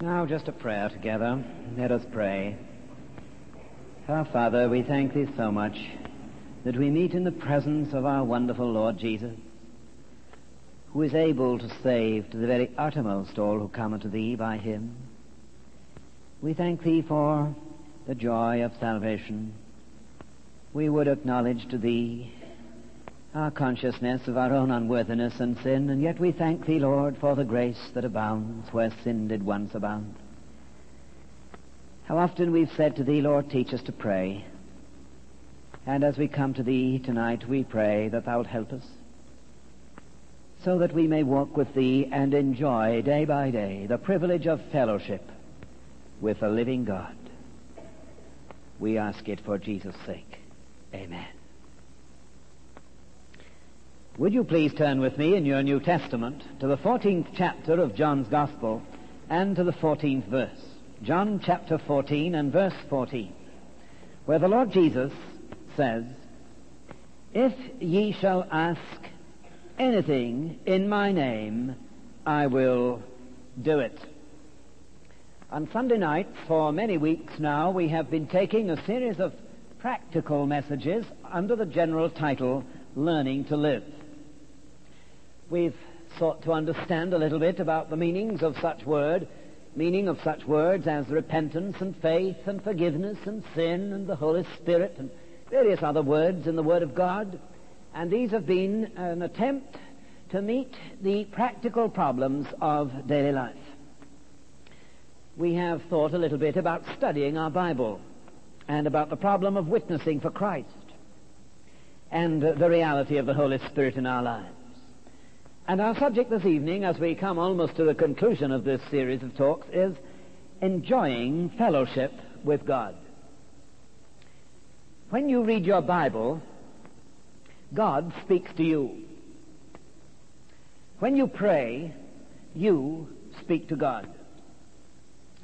Now, just a prayer together. Let us pray. Our Father, we thank Thee so much that we meet in the presence of our wonderful Lord Jesus, who is able to save to the very uttermost all who come unto Thee by Him. We thank Thee for the joy of salvation. We would acknowledge to Thee our consciousness of our own unworthiness and sin, and yet we thank Thee, Lord, for the grace that abounds where sin did once abound. How often we've said to Thee, Lord, teach us to pray. And as we come to Thee tonight, we pray that Thou'lt help us, so that we may walk with Thee and enjoy day by day the privilege of fellowship with the living God. We ask it for Jesus' sake. Amen. Would you please turn with me in your New Testament to the 14th chapter of John's Gospel and to the 14th verse? John chapter 14 and verse 14, where the Lord Jesus says, If ye shall ask anything in my name, I will do it. On Sunday nights, for many weeks now, we have been taking a series of practical messages under the general title, Learning to Live. We've sought to understand a little bit about the meanings of such word, meaning of such words as repentance and faith and forgiveness and sin and the Holy Spirit and various other words in the Word of God. And these have been an attempt to meet the practical problems of daily life. We have thought a little bit about studying our Bible and about the problem of witnessing for Christ and the reality of the Holy Spirit in our lives. And our subject this evening, as we come almost to the conclusion of this series of talks, is enjoying fellowship with God. When you read your Bible, God speaks to you. When you pray, you speak to God.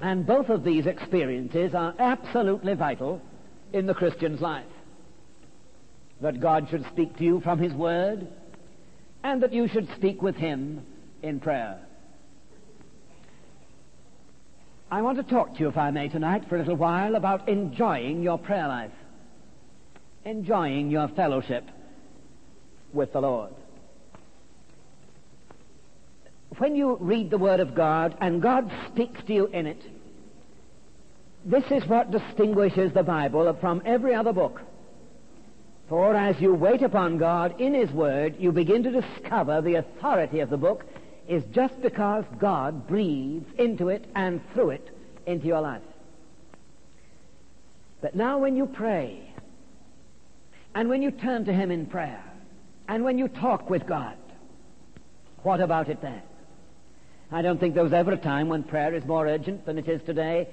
And both of these experiences are absolutely vital in the Christian's life. That God should speak to you from His Word, and that you should speak with him in prayer. I want to talk to you, if I may, tonight for a little while about enjoying your prayer life, enjoying your fellowship with the Lord. When you read the Word of God and God speaks to you in it, this is what distinguishes the Bible from every other book. For as you wait upon God in His Word, you begin to discover the authority of the book is just because God breathes into it and through it into your life. But now when you pray, and when you turn to Him in prayer, and when you talk with God, what about it then? I don't think there was ever a time when prayer is more urgent than it is today.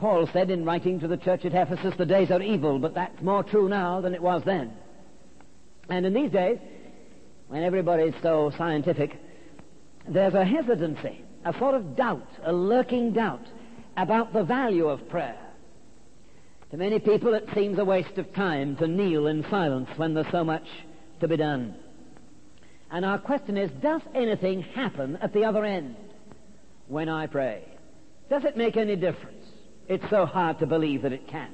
Paul said in writing to the church at Ephesus, the days are evil, but that's more true now than it was then. And in these days, when everybody's so scientific, there's a hesitancy, a sort of doubt, a lurking doubt about the value of prayer. To many people, it seems a waste of time to kneel in silence when there's so much to be done. And our question is, does anything happen at the other end when I pray? Does it make any difference? It's so hard to believe that it can.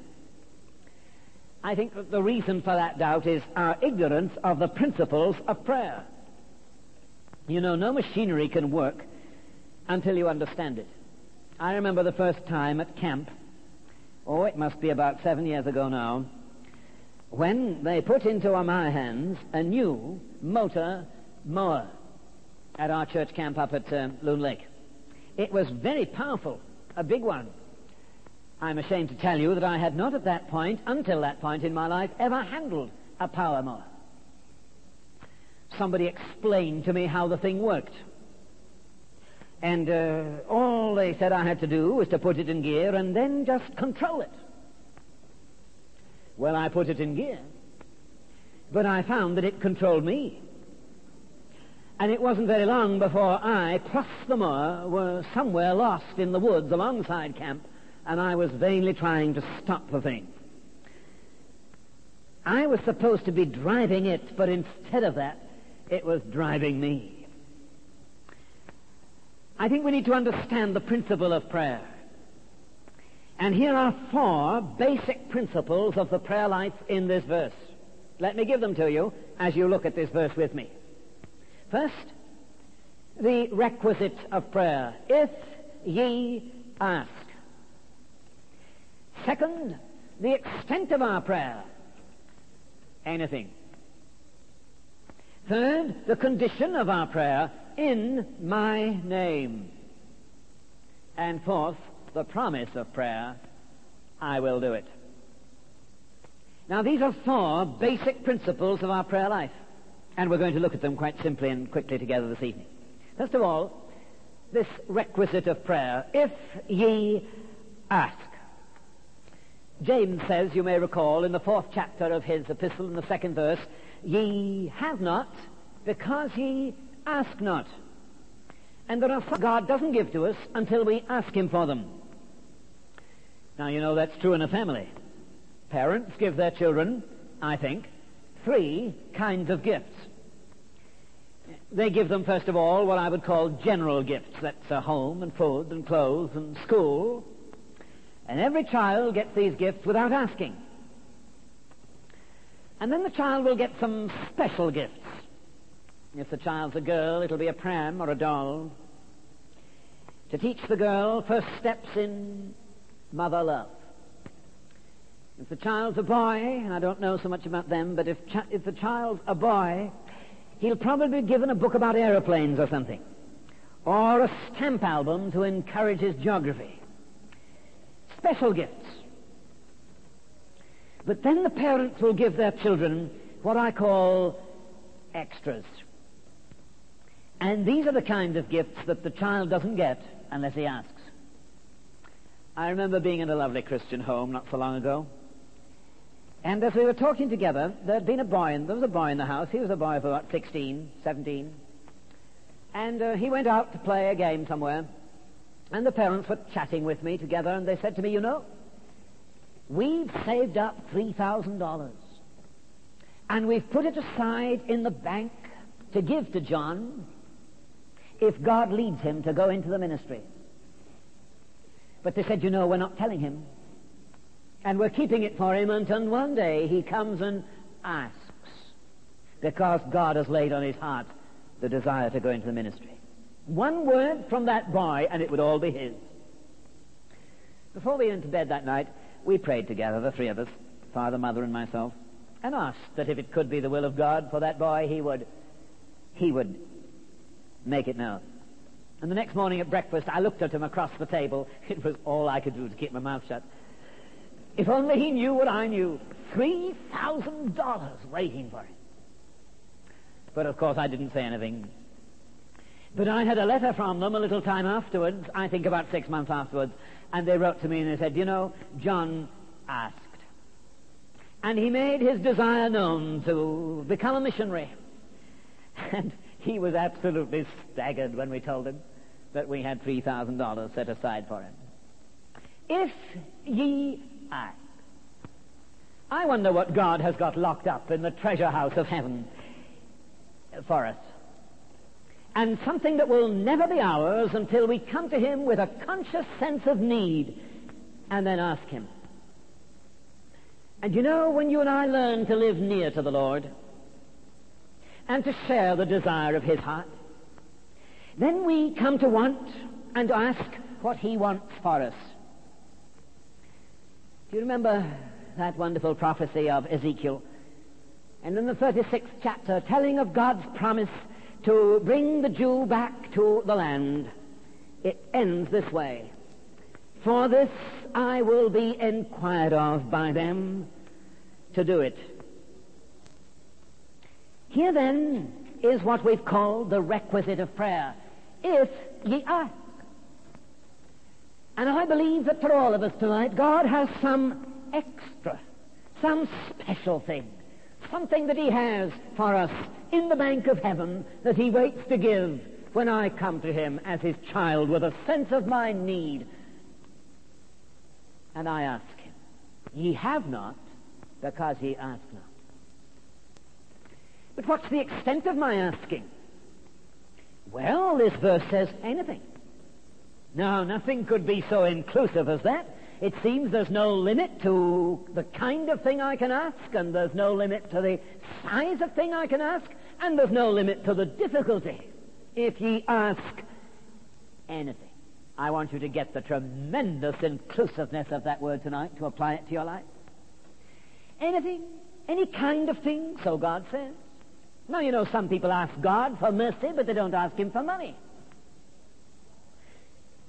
I think that the reason for that doubt is our ignorance of the principles of prayer. You know, no machinery can work until you understand it. I remember the first time at camp, oh, it must be about seven years ago now, when they put into my hands a new motor mower at our church camp up at uh, Loon Lake. It was very powerful, a big one. I'm ashamed to tell you that I had not at that point, until that point in my life, ever handled a power mower. Somebody explained to me how the thing worked. And uh, all they said I had to do was to put it in gear and then just control it. Well, I put it in gear. But I found that it controlled me. And it wasn't very long before I, plus the mower, were somewhere lost in the woods alongside camp and I was vainly trying to stop the thing. I was supposed to be driving it, but instead of that, it was driving me. I think we need to understand the principle of prayer. And here are four basic principles of the prayer life in this verse. Let me give them to you as you look at this verse with me. First, the requisite of prayer. If ye ask. Second, the extent of our prayer. Anything. Third, the condition of our prayer. In my name. And fourth, the promise of prayer. I will do it. Now, these are four basic principles of our prayer life. And we're going to look at them quite simply and quickly together this evening. First of all, this requisite of prayer, if ye ask. James says, you may recall, in the fourth chapter of his epistle, in the second verse, ye have not because ye ask not. And there are some God doesn't give to us until we ask him for them. Now, you know that's true in a family. Parents give their children, I think, three kinds of gifts. They give them, first of all, what I would call general gifts. That's a home and food and clothes and school. And every child gets these gifts without asking. And then the child will get some special gifts. If the child's a girl, it'll be a pram or a doll. To teach the girl first steps in mother love. If the child's a boy, and I don't know so much about them, but if, ch- if the child's a boy, he'll probably be given a book about aeroplanes or something. Or a stamp album to encourage his geography. Special gifts. But then the parents will give their children what I call extras. And these are the kind of gifts that the child doesn't get unless he asks. I remember being in a lovely Christian home not so long ago. And as we were talking together, there had been a boy, there was a boy in the house. He was a boy of about 16, 17. And uh, he went out to play a game somewhere. And the parents were chatting with me together, and they said to me, You know, we've saved up $3,000. And we've put it aside in the bank to give to John if God leads him to go into the ministry. But they said, You know, we're not telling him. And we're keeping it for him until one day he comes and asks because God has laid on his heart the desire to go into the ministry. One word from that boy and it would all be his. Before we went to bed that night, we prayed together, the three of us, father, mother, and myself, and asked that if it could be the will of God for that boy, he would, he would make it known. And the next morning at breakfast, I looked at him across the table. It was all I could do to keep my mouth shut. If only he knew what I knew. $3,000 waiting for him. But of course I didn't say anything. But I had a letter from them a little time afterwards, I think about six months afterwards, and they wrote to me and they said, you know, John asked. And he made his desire known to become a missionary. And he was absolutely staggered when we told him that we had $3,000 set aside for him. If ye act. I wonder what God has got locked up in the treasure house of heaven for us. And something that will never be ours until we come to Him with a conscious sense of need and then ask Him. And you know, when you and I learn to live near to the Lord and to share the desire of His heart, then we come to want and ask what He wants for us. Do you remember that wonderful prophecy of Ezekiel? And in the 36th chapter, telling of God's promise to bring the Jew back to the land, it ends this way. For this I will be inquired of by them to do it. Here then is what we've called the requisite of prayer. If ye ask. And I believe that for all of us tonight, God has some extra, some special thing, something that He has for us in the bank of heaven that He waits to give when I come to Him as His child with a sense of my need. And I ask Him, Ye have not because ye ask not. But what's the extent of my asking? Well, this verse says anything. No, nothing could be so inclusive as that. It seems there's no limit to the kind of thing I can ask, and there's no limit to the size of thing I can ask, and there's no limit to the difficulty. If ye ask anything. I want you to get the tremendous inclusiveness of that word tonight to apply it to your life. Anything, any kind of thing, so God says. Now, you know, some people ask God for mercy, but they don't ask Him for money.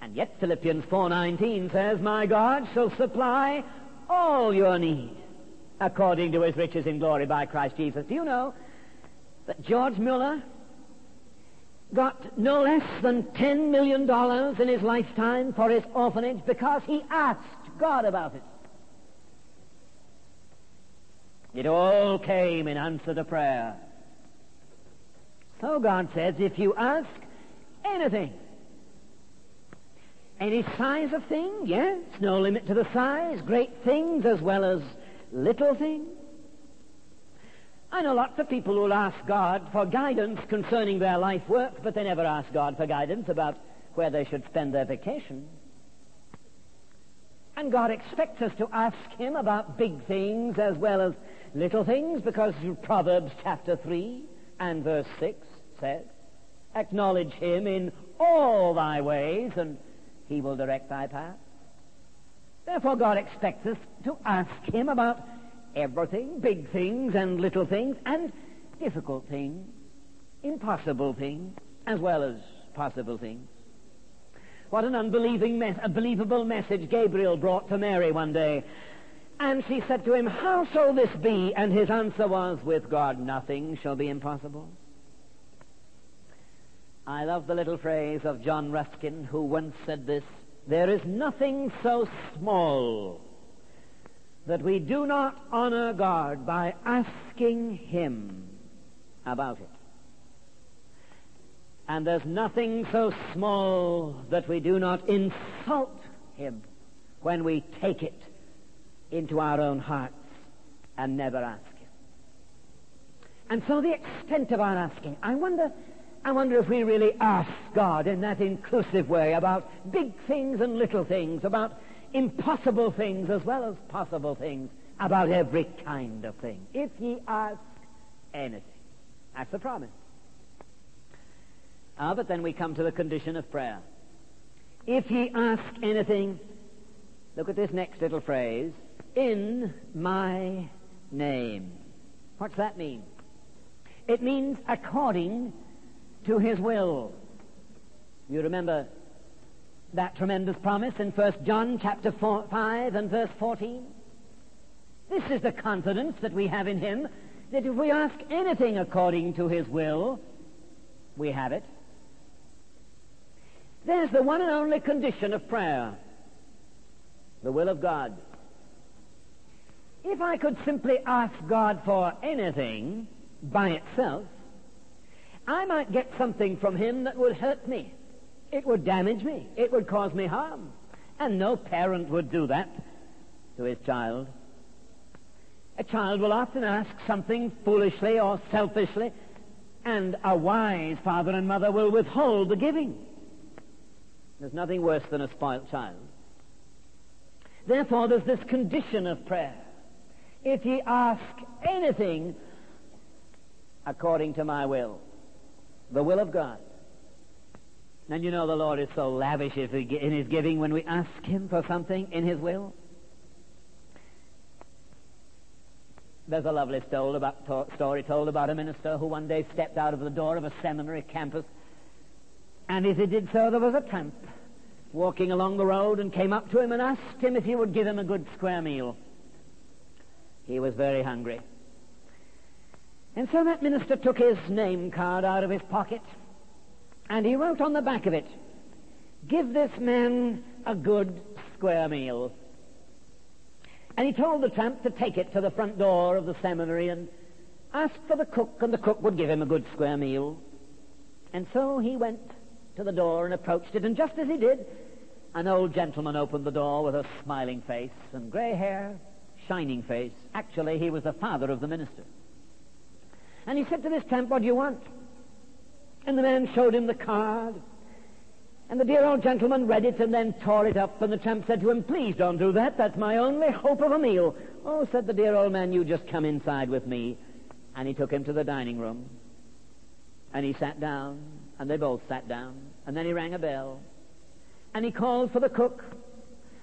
And yet Philippians 4.19 says, My God shall supply all your need according to his riches in glory by Christ Jesus. Do you know that George Mueller got no less than $10 million in his lifetime for his orphanage because he asked God about it? It all came in answer to prayer. So God says, if you ask anything, any size of thing, yes, no limit to the size, great things as well as little things. I know lots of people who will ask God for guidance concerning their life work, but they never ask God for guidance about where they should spend their vacation. And God expects us to ask Him about big things as well as little things, because Proverbs chapter 3 and verse 6 says, Acknowledge Him in all thy ways, and he will direct thy path. Therefore, God expects us to ask Him about everything, big things and little things, and difficult things, impossible things, as well as possible things. What an unbelieving, mes- unbelievable message Gabriel brought to Mary one day. And she said to him, How shall this be? And his answer was, With God nothing shall be impossible. I love the little phrase of John Ruskin, who once said this There is nothing so small that we do not honor God by asking Him about it. And there's nothing so small that we do not insult Him when we take it into our own hearts and never ask Him. And so the extent of our asking, I wonder I wonder if we really ask God in that inclusive way about big things and little things, about impossible things as well as possible things, about every kind of thing. If ye ask anything. That's the promise. Ah, but then we come to the condition of prayer. If ye ask anything, look at this next little phrase, in my name. What's that mean? It means according to his will. You remember that tremendous promise in 1 John chapter 4, 5 and verse 14? This is the confidence that we have in him, that if we ask anything according to his will, we have it. There's the one and only condition of prayer, the will of God. If I could simply ask God for anything by itself, I might get something from him that would hurt me. It would damage me. It would cause me harm. And no parent would do that to his child. A child will often ask something foolishly or selfishly, and a wise father and mother will withhold the giving. There's nothing worse than a spoilt child. Therefore, there's this condition of prayer. If ye ask anything according to my will, the will of God. And you know the Lord is so lavish in His giving when we ask Him for something in His will. There's a lovely story, told about a minister who one day stepped out of the door of a seminary campus, and as he did so, there was a tramp walking along the road and came up to him and asked him if he would give him a good square meal. He was very hungry. And so that minister took his name card out of his pocket and he wrote on the back of it, Give this man a good square meal. And he told the tramp to take it to the front door of the seminary and ask for the cook, and the cook would give him a good square meal. And so he went to the door and approached it, and just as he did, an old gentleman opened the door with a smiling face and grey hair, shining face. Actually, he was the father of the minister. And he said to this tramp, What do you want? And the man showed him the card. And the dear old gentleman read it and then tore it up, and the tramp said to him, Please don't do that. That's my only hope of a meal. Oh, said the dear old man, you just come inside with me. And he took him to the dining room. And he sat down, and they both sat down. And then he rang a bell. And he called for the cook.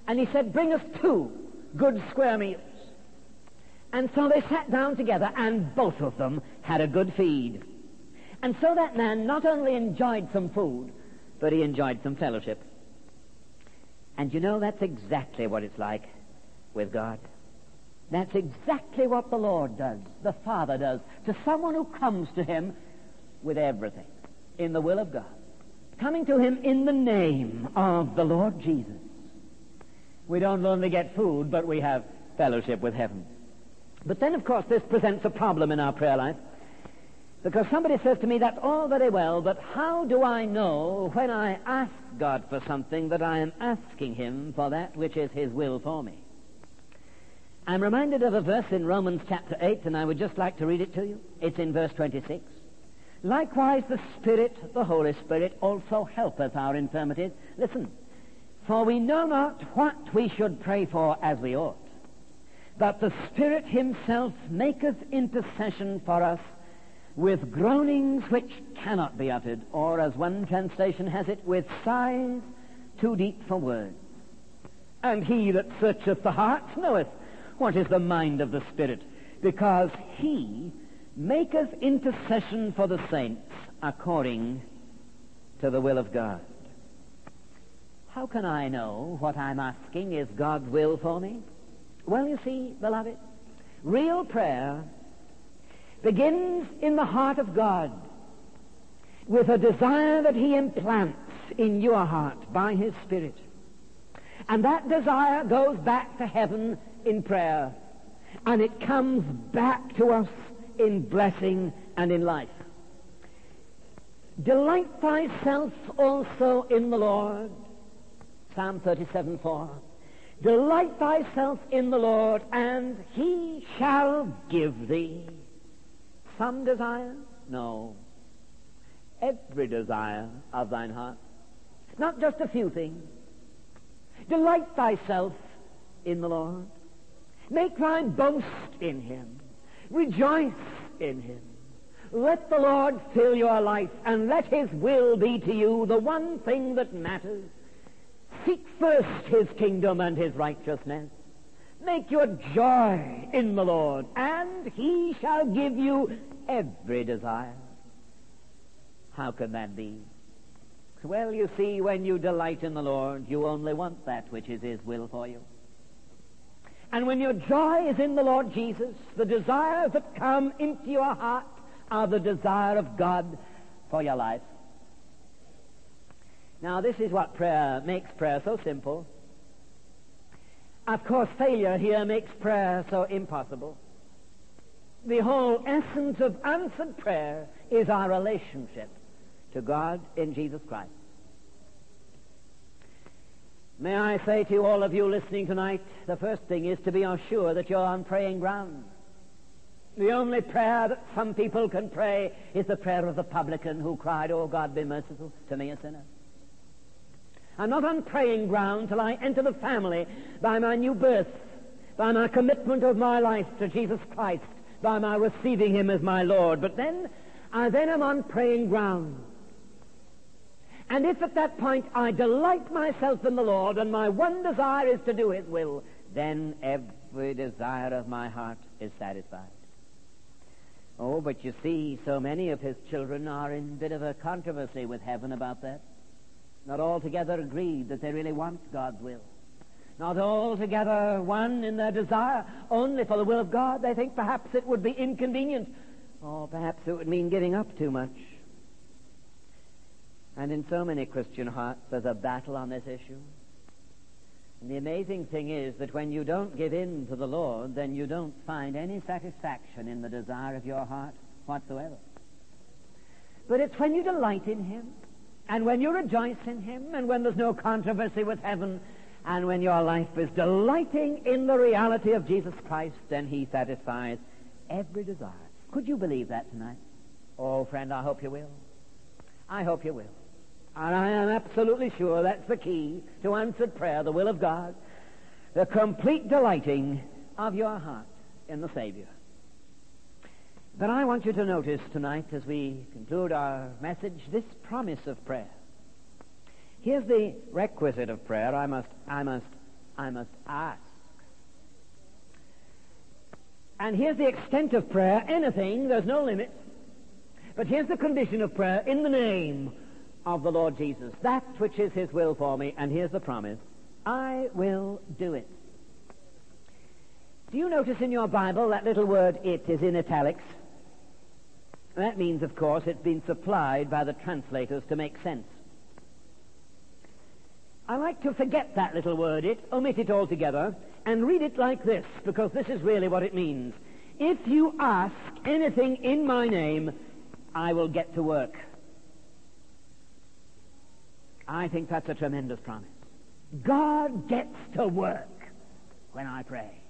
And he said, Bring us two good square meals. And so they sat down together, and both of them had a good feed. And so that man not only enjoyed some food, but he enjoyed some fellowship. And you know, that's exactly what it's like with God. That's exactly what the Lord does, the Father does, to someone who comes to Him with everything in the will of God. Coming to Him in the name of the Lord Jesus. We don't only get food, but we have fellowship with heaven. But then, of course, this presents a problem in our prayer life. Because somebody says to me, that's all very well, but how do I know when I ask God for something that I am asking Him for that which is His will for me? I'm reminded of a verse in Romans chapter 8, and I would just like to read it to you. It's in verse 26. Likewise, the Spirit, the Holy Spirit, also helpeth our infirmities. Listen. For we know not what we should pray for as we ought, but the Spirit Himself maketh intercession for us with groanings which cannot be uttered, or as one translation has it, with sighs too deep for words. And he that searcheth the hearts knoweth what is the mind of the Spirit, because he maketh intercession for the saints according to the will of God. How can I know what I'm asking is God's will for me? Well, you see, beloved, real prayer begins in the heart of God with a desire that He implants in your heart by His Spirit. And that desire goes back to heaven in prayer. And it comes back to us in blessing and in life. Delight thyself also in the Lord. Psalm 37 4. Delight thyself in the Lord, and he shall give thee some desire? No. Every desire of thine heart. Not just a few things. Delight thyself in the Lord. Make thine boast in him. Rejoice in him. Let the Lord fill your life and let his will be to you the one thing that matters. Seek first his kingdom and his righteousness. Make your joy in the Lord, and he shall give you every desire. How can that be? Well, you see, when you delight in the Lord, you only want that which is his will for you. And when your joy is in the Lord Jesus, the desires that come into your heart are the desire of God for your life. Now, this is what prayer makes prayer so simple. Of course, failure here makes prayer so impossible. The whole essence of answered prayer is our relationship to God in Jesus Christ. May I say to all of you listening tonight, the first thing is to be sure that you're on praying ground. The only prayer that some people can pray is the prayer of the publican who cried, Oh God, be merciful to me, a sinner. I'm not on praying ground till I enter the family by my new birth, by my commitment of my life to Jesus Christ, by my receiving Him as my Lord. But then, I then am on praying ground. And if at that point I delight myself in the Lord and my one desire is to do His will, then every desire of my heart is satisfied. Oh, but you see, so many of His children are in a bit of a controversy with heaven about that not altogether agreed that they really want God's will. Not altogether one in their desire only for the will of God. They think perhaps it would be inconvenient. Or perhaps it would mean giving up too much. And in so many Christian hearts, there's a battle on this issue. And the amazing thing is that when you don't give in to the Lord, then you don't find any satisfaction in the desire of your heart whatsoever. But it's when you delight in Him, and when you rejoice in Him, and when there's no controversy with heaven, and when your life is delighting in the reality of Jesus Christ, then He satisfies every desire. Could you believe that tonight? Oh, friend, I hope you will. I hope you will. And I am absolutely sure that's the key to answered prayer, the will of God. The complete delighting of your heart in the Savior. But I want you to notice tonight, as we conclude our message, this promise of prayer. Here's the requisite of prayer. I must, I must, I must ask. And here's the extent of prayer. Anything, there's no limit. But here's the condition of prayer in the name of the Lord Jesus. That which is His will for me. And here's the promise. I will do it. Do you notice in your Bible that little word it is in italics? That means, of course, it's been supplied by the translators to make sense. I like to forget that little word, it, omit it altogether, and read it like this, because this is really what it means. If you ask anything in my name, I will get to work. I think that's a tremendous promise. God gets to work when I pray.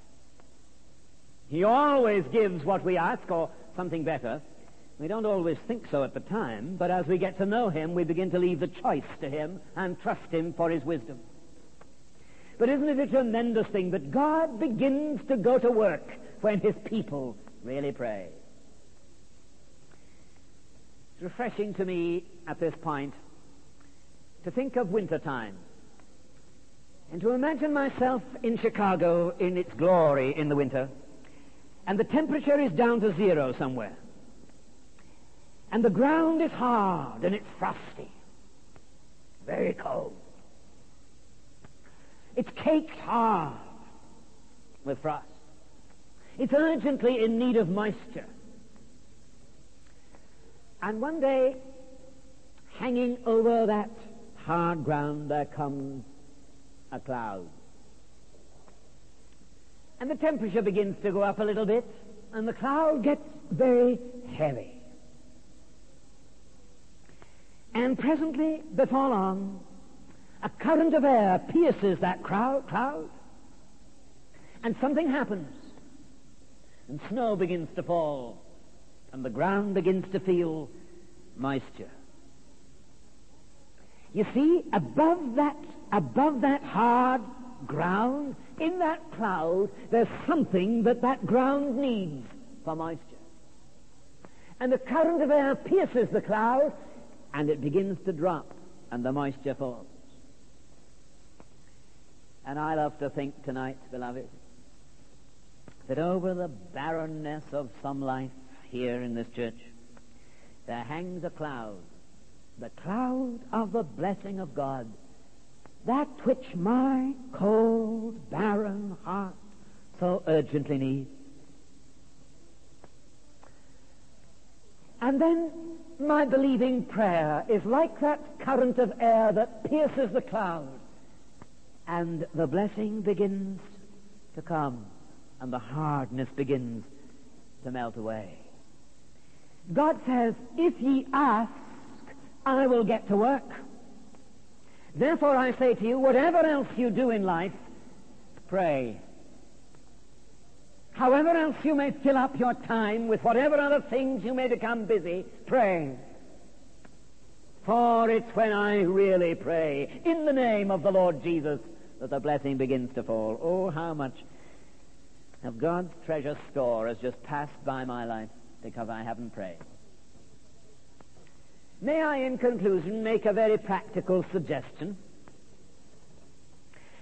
He always gives what we ask, or something better. We don't always think so at the time, but as we get to know Him, we begin to leave the choice to Him and trust Him for His wisdom. But isn't it a tremendous thing that God begins to go to work when His people really pray? It's refreshing to me at this point to think of winter time and to imagine myself in Chicago in its glory in the winter, and the temperature is down to zero somewhere and the ground is hard and it's frosty, very cold. It's caked hard with frost. It's urgently in need of moisture. And one day, hanging over that hard ground, there comes a cloud. And the temperature begins to go up a little bit, and the cloud gets very heavy. And presently, before long, a current of air pierces that crowd, cloud, and something happens. And snow begins to fall, and the ground begins to feel moisture. You see, above that, above that hard ground, in that cloud, there's something that that ground needs for moisture. And the current of air pierces the cloud, and it begins to drop, and the moisture falls. And I love to think tonight, beloved, that over the barrenness of some life here in this church, there hangs a cloud, the cloud of the blessing of God, that which my cold, barren heart so urgently needs. And then my believing prayer is like that current of air that pierces the cloud. And the blessing begins to come, and the hardness begins to melt away. God says, If ye ask, I will get to work. Therefore I say to you, whatever else you do in life, pray. However else you may fill up your time with whatever other things you may become busy, pray. For it's when I really pray, in the name of the Lord Jesus, that the blessing begins to fall. Oh, how much of God's treasure store has just passed by my life because I haven't prayed. May I, in conclusion, make a very practical suggestion?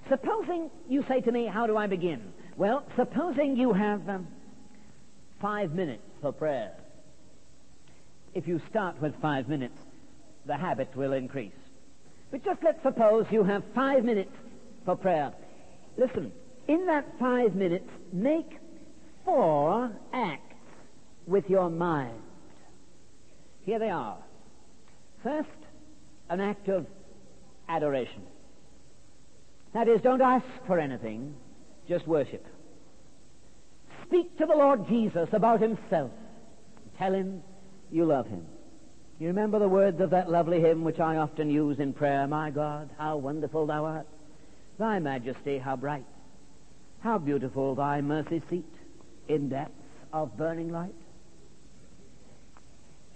Supposing you say to me, how do I begin? Well, supposing you have um, five minutes for prayer. If you start with five minutes, the habit will increase. But just let's suppose you have five minutes for prayer. Listen, in that five minutes, make four acts with your mind. Here they are. First, an act of adoration. That is, don't ask for anything, just worship. Speak to the Lord Jesus about himself. Tell him you love him. You remember the words of that lovely hymn which I often use in prayer, My God, how wonderful thou art. Thy majesty, how bright. How beautiful thy mercy seat in depths of burning light.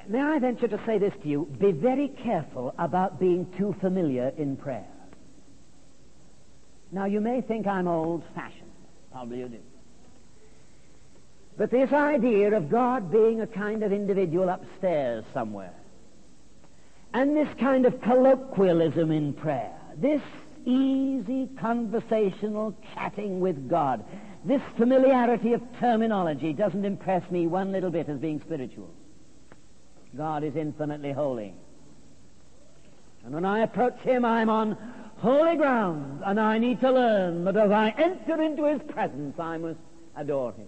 May I venture to say this to you? Be very careful about being too familiar in prayer. Now, you may think I'm old-fashioned. But this idea of God being a kind of individual upstairs somewhere, and this kind of colloquialism in prayer, this easy conversational chatting with God, this familiarity of terminology doesn't impress me one little bit as being spiritual. God is infinitely holy. And when I approach Him, I'm on holy ground, and I need to learn that as I enter into His presence, I must adore Him.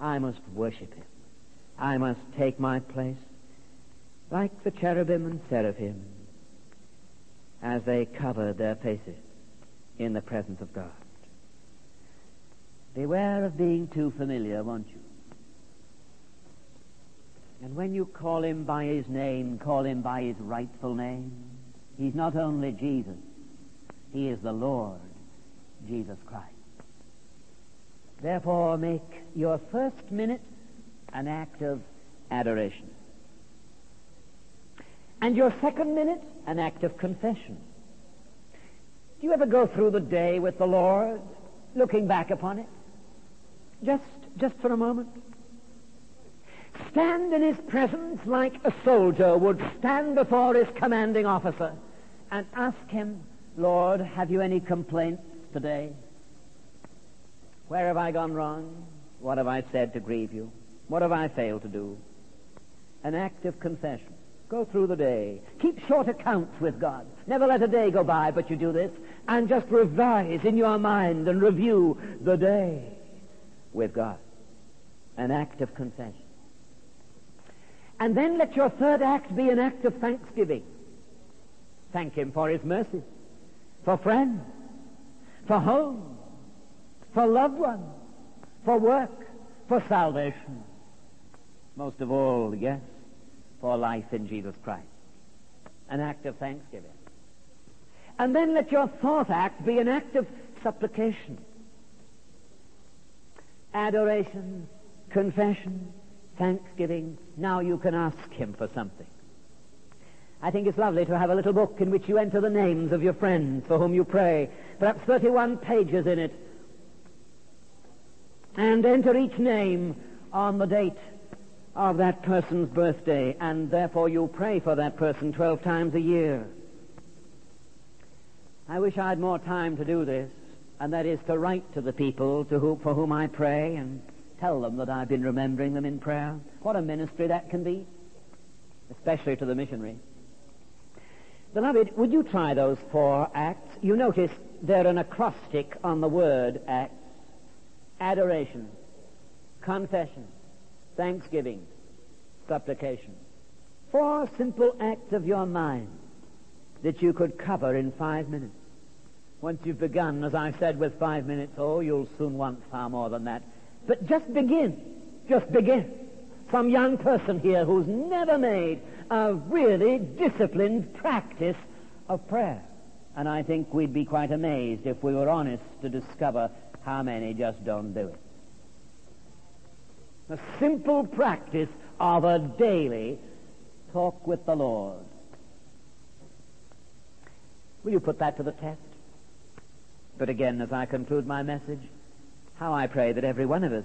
I must worship Him. I must take my place like the cherubim and seraphim as they covered their faces in the presence of God. Beware of being too familiar, won't you? And when you call him by his name, call him by his rightful name. He's not only Jesus, he is the Lord, Jesus Christ. Therefore, make your first minute an act of adoration. And your second minute, an act of confession. Do you ever go through the day with the Lord, looking back upon it? Just, just for a moment? Stand in his presence like a soldier would stand before his commanding officer and ask him, Lord, have you any complaints today? Where have I gone wrong? What have I said to grieve you? What have I failed to do? An act of confession. Go through the day. Keep short accounts with God. Never let a day go by but you do this. And just revise in your mind and review the day with God. An act of confession. And then let your third act be an act of thanksgiving. Thank Him for His mercy, for friends, for home, for loved ones, for work, for salvation. Most of all, yes, for life in Jesus Christ. An act of thanksgiving. And then let your fourth act be an act of supplication. Adoration, confession, thanksgiving. Now you can ask Him for something. I think it's lovely to have a little book in which you enter the names of your friends for whom you pray, perhaps 31 pages in it, and enter each name on the date of that person's birthday, and therefore you pray for that person 12 times a year. I wish I had more time to do this, and that is to write to the people to whom, for whom I pray and tell them that I've been remembering them in prayer. What a ministry that can be, especially to the missionary. Beloved, would you try those four acts? You notice they're an acrostic on the word acts. Adoration, confession, thanksgiving, supplication. Four simple acts of your mind that you could cover in five minutes. Once you've begun, as I said, with five minutes, oh, you'll soon want far more than that. But just begin. Just begin. Some young person here who's never made a really disciplined practice of prayer. And I think we'd be quite amazed if we were honest to discover how many just don't do it. A simple practice of a daily talk with the Lord. Will you put that to the test? But again, as I conclude my message, how I pray that every one of us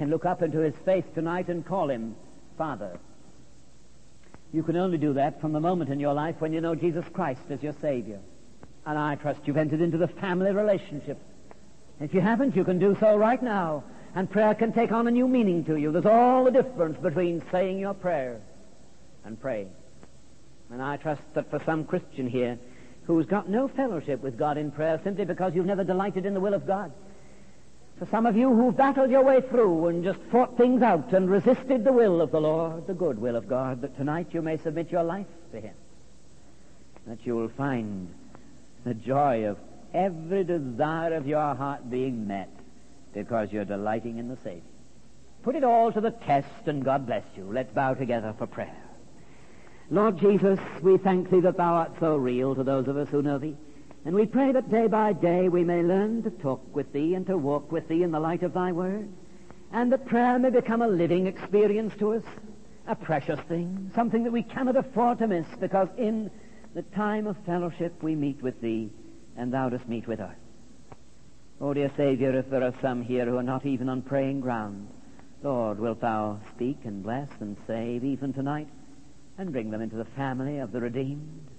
can look up into his face tonight and call him Father. You can only do that from the moment in your life when you know Jesus Christ as your Savior. And I trust you've entered into the family relationship. If you haven't, you can do so right now. And prayer can take on a new meaning to you. There's all the difference between saying your prayer and praying. And I trust that for some Christian here who's got no fellowship with God in prayer simply because you've never delighted in the will of God, for some of you who've battled your way through and just fought things out and resisted the will of the Lord, the good will of God, that tonight you may submit your life to Him. That you will find the joy of every desire of your heart being met because you're delighting in the Savior. Put it all to the test and God bless you. Let's bow together for prayer. Lord Jesus, we thank Thee that Thou art so real to those of us who know Thee. And we pray that day by day we may learn to talk with Thee and to walk with Thee in the light of Thy Word, and that prayer may become a living experience to us, a precious thing, something that we cannot afford to miss, because in the time of fellowship we meet with thee, and thou dost meet with us. Oh, dear Savior, if there are some here who are not even on praying ground, Lord, wilt thou speak and bless and save even tonight, and bring them into the family of the redeemed?